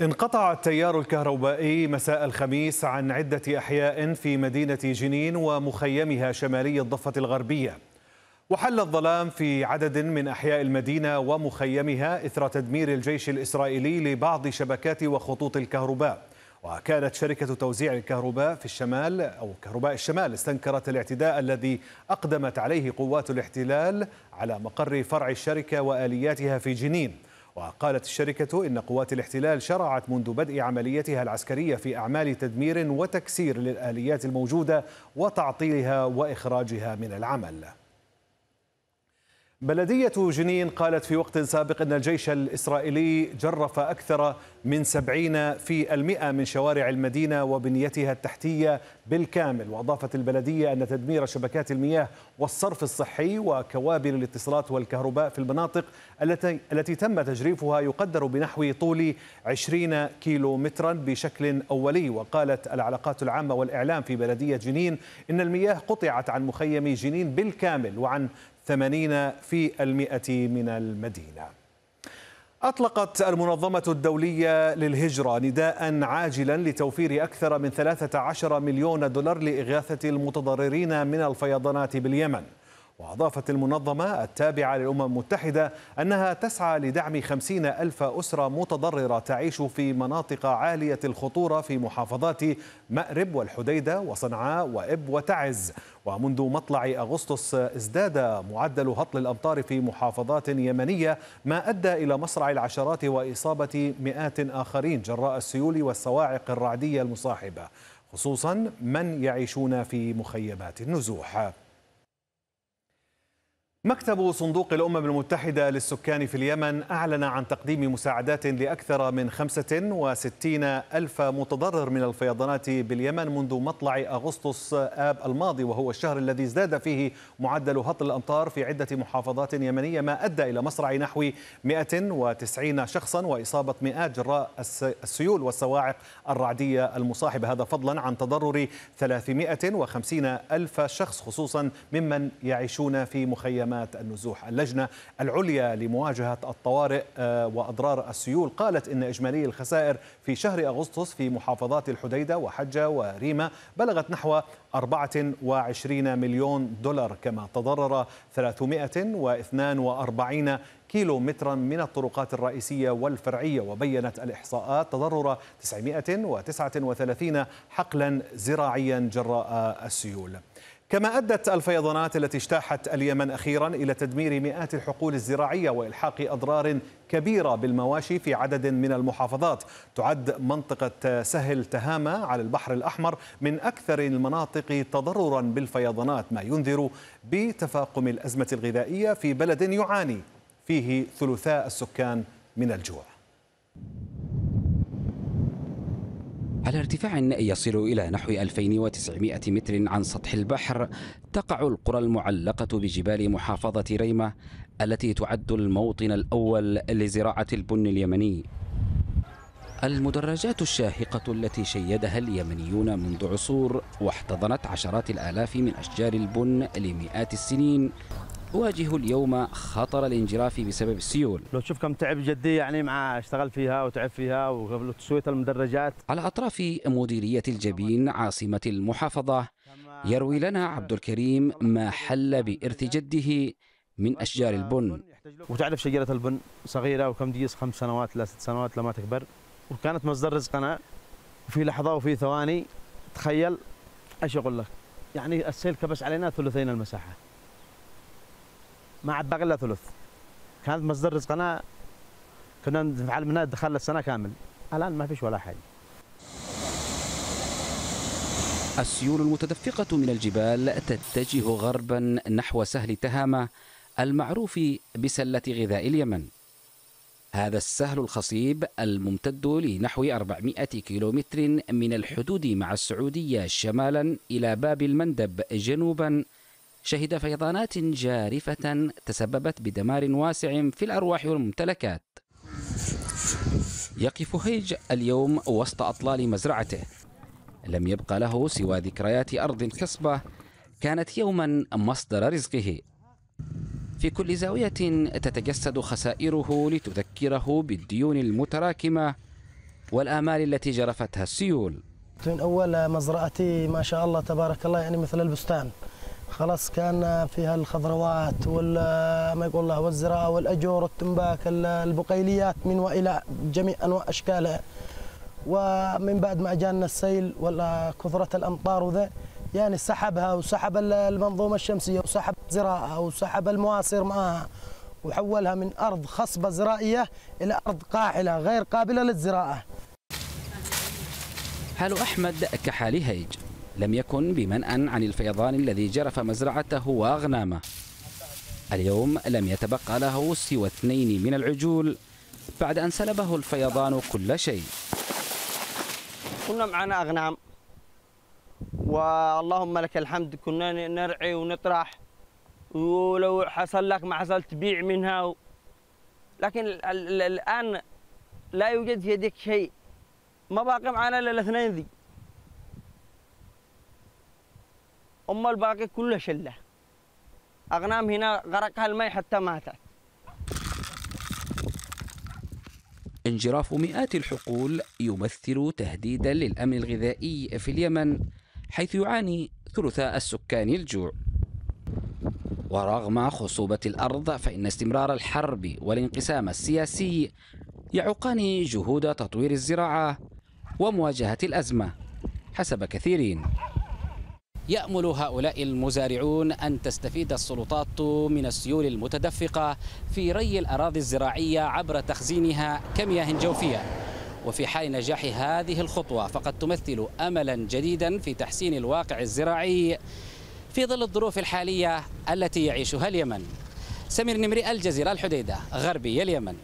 انقطع التيار الكهربائي مساء الخميس عن عدة أحياء في مدينة جنين ومخيمها شمالي الضفة الغربية. وحل الظلام في عدد من أحياء المدينة ومخيمها إثر تدمير الجيش الإسرائيلي لبعض شبكات وخطوط الكهرباء. وكانت شركة توزيع الكهرباء في الشمال أو كهرباء الشمال استنكرت الاعتداء الذي أقدمت عليه قوات الاحتلال على مقر فرع الشركة وآلياتها في جنين. وقالت الشركة إن قوات الاحتلال شرعت منذ بدء عمليتها العسكرية في أعمال تدمير وتكسير للآليات الموجودة وتعطيلها وإخراجها من العمل. بلدية جنين قالت في وقت سابق أن الجيش الإسرائيلي جرف أكثر من سبعين في المئة من شوارع المدينة وبنيتها التحتية بالكامل. وأضافت البلدية أن تدمير شبكات المياه والصرف الصحي وكوابل الاتصالات والكهرباء في المناطق التي, التي تم تجريفها يقدر بنحو طول 20 كيلو مترا بشكل أولي. وقالت العلاقات العامة والإعلام في بلدية جنين إن المياه قطعت عن مخيم جنين بالكامل وعن ثمانين في المئة من المدينة. أطلقت المنظمة الدولية للهجرة نداء عاجلا لتوفير أكثر من 13 مليون دولار لإغاثة المتضررين من الفيضانات باليمن. وأضافت المنظمة التابعة للأمم المتحدة أنها تسعى لدعم خمسين ألف أسرة متضررة تعيش في مناطق عالية الخطورة في محافظات مأرب والحديدة وصنعاء وإب وتعز. ومنذ مطلع أغسطس ازداد معدل هطل الأمطار في محافظات يمنية ما أدى إلى مصرع العشرات وإصابة مئات آخرين جراء السيول والصواعق الرعدية المصاحبة خصوصا من يعيشون في مخيمات النزوح. مكتب صندوق الأمم المتحدة للسكان في اليمن أعلن عن تقديم مساعدات لأكثر من 65 ألف متضرر من الفيضانات باليمن منذ مطلع أغسطس آب الماضي وهو الشهر الذي ازداد فيه معدل هطل الأمطار في عدة محافظات يمنية ما أدى إلى مصرع نحو 190 شخصا وإصابة مئات جراء السيول والصواعق الرعدية المصاحبة. هذا فضلا عن تضرر 350 ألف شخص خصوصا ممن يعيشون في مخيمات خدمات النزوح اللجنة العليا لمواجهة الطوارئ وأضرار السيول. قالت إن إجمالي الخسائر في شهر أغسطس في محافظات الحديدة وحجة وريمة بلغت نحو 24 مليون دولار كما تضرر 342 كيلو مترا من الطرقات الرئيسية والفرعية. وبينت الإحصاءات تضرر 939 حقلا زراعيا جراء السيول. كما أدت الفيضانات التي اجتاحت اليمن أخيرا إلى تدمير مئات الحقول الزراعية وإلحاق أضرار كبيرة بالمواشي في عدد من المحافظات. تعد منطقة سهل تهامة على البحر الأحمر من أكثر المناطق تضررا بالفيضانات ما ينذر بتفاقم الأزمة الغذائية في بلد يعاني فيه ثلثاء السكان من الجوع. على ارتفاع يصل إلى نحو 2900 متر عن سطح البحر تقع القرى المعلقة بجبال محافظة ريمة التي تعد الموطن الأول لزراعة البن اليمني. المدرجات الشاهقة التي شيدها اليمنيون منذ عصور واحتضنت عشرات الآلاف من أشجار البن لمئات السنين واجه اليوم خطر الانجراف بسبب السيول. لو تشوف كم تعب جدي يعني مع اشتغل فيها وتعب فيها وتسويت المدرجات. على أطراف مديرية الجبين عاصمة المحافظة يروي لنا عبد الكريم ما حل بإرث جده من أشجار البن. وتعرف شجرة البن صغيرة وكم ديس خمس سنوات لا ست سنوات لما تكبر. وكانت مصدر رزقنا وفي لحظة وفي ثواني تخيل إيش أقول لك؟ يعني السيل كبس علينا ثلثين المساحة. ما عاد باقي الا ثلث. كانت مصدر رزقنا كنا نفعل منها دخل السنة كامل. الآن ما فيش ولا حاجة. السيول المتدفقة من الجبال تتجه غربا نحو سهل تهامة المعروف بسلة غذاء اليمن. هذا السهل الخصيب الممتد لنحو 400 كيلومتر من الحدود مع السعودية شمالا إلى باب المندب جنوبا شهد فيضانات جارفة تسببت بدمار واسع في الأرواح والممتلكات. يقف هيج اليوم وسط أطلال مزرعته. لم يبقى له سوى ذكريات أرض خصبة كانت يوما مصدر رزقه. في كل زاوية تتجسد خسائره لتذكره بالديون المتراكمة والآمال التي جرفتها السيول. من أول مزرعتي ما شاء الله تبارك الله يعني مثل البستان. خلاص كان فيها الخضروات وال ما يقول الله والزراعة والأجور والتنباك البقيليات من وإلى جميع أنواع أشكالها ومن بعد ما جانا السيل ولا كثرة الأمطار وذا يعني سحبها وسحب المنظومة الشمسية وسحب الزراعة وسحب المواسير معها وحولها من أرض خصبة زراعية إلى أرض قاحلة غير قابلة للزراعة. حال أحمد كحال هيج؟ لم يكن بمنأ عن الفيضان الذي جرف مزرعته وأغنامه. اليوم لم يتبقى له سوى اثنين من العجول بعد أن سلبه الفيضان كل شيء. كنا معنا أغنام. واللهم لك الحمد. كنا نرعي ونطرح. ولو حصل لك ما حصل تبيع منها. لكن الآن لا يوجد في يدك شيء. ما باقي معنا إلا الاثنين ذي. أما الباقي كله شلة. أغنام هنا غرقها الماء حتى ماتت. انجراف مئات الحقول يمثل تهديدا للأمن الغذائي في اليمن حيث يعاني ثلثاء السكان الجوع. ورغم خصوبة الأرض فإن استمرار الحرب والانقسام السياسي يعوقان جهود تطوير الزراعة ومواجهة الأزمة حسب كثيرين. يأمل هؤلاء المزارعون أن تستفيد السلطات من السيول المتدفقة في ري الأراضي الزراعية عبر تخزينها كمياه جوفية. وفي حال نجاح هذه الخطوة فقد تمثل أملا جديدا في تحسين الواقع الزراعي في ظل الظروف الحالية التي يعيشها اليمن. سمير نمري الجزيرة الحديدة غربي اليمن.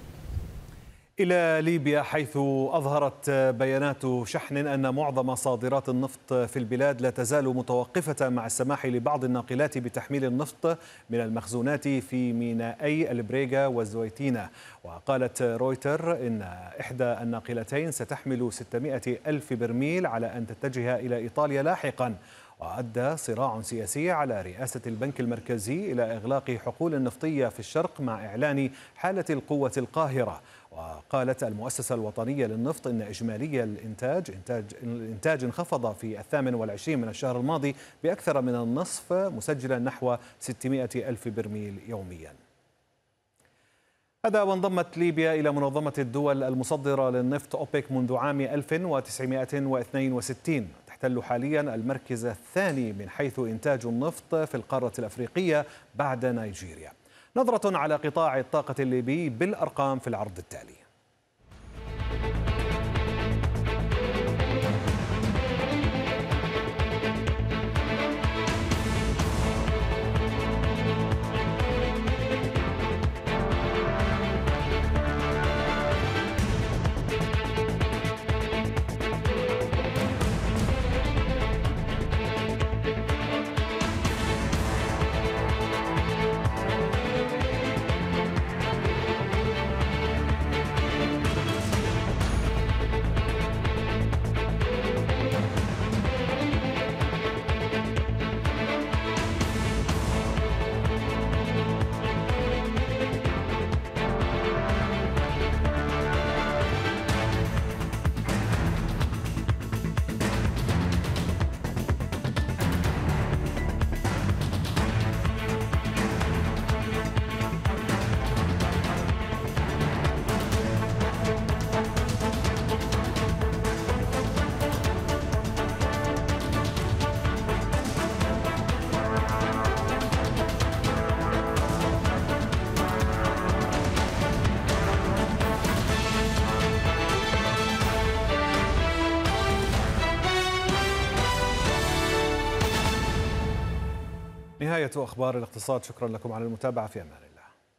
إلى ليبيا حيث أظهرت بيانات شحن أن معظم صادرات النفط في البلاد لا تزال متوقفة مع السماح لبعض الناقلات بتحميل النفط من المخزونات في مينائي البريغا والزويتينة وقالت رويتر إن إحدى الناقلتين ستحمل 600 ألف برميل على أن تتجه إلى إيطاليا لاحقاً. وأدى صراع سياسي على رئاسة البنك المركزي إلى إغلاق حقول النفطية في الشرق مع إعلان حالة القوة القاهرة. وقالت المؤسسة الوطنية للنفط إن إجمالي الإنتاج إنتاج الإنتاج انخفض في الثامن والعشرين من الشهر الماضي بأكثر من النصف مسجلا نحو 600 ألف برميل يوميا. هذا وانضمت ليبيا إلى منظمة الدول المصدرة للنفط أوبك منذ عام 1962 تحتل حاليا المركز الثاني من حيث إنتاج النفط في القارة الأفريقية بعد نيجيريا. نظرة على قطاع الطاقة الليبي بالأرقام في العرض التالي. نهاية أخبار الاقتصاد. شكرا لكم على المتابعة في أمان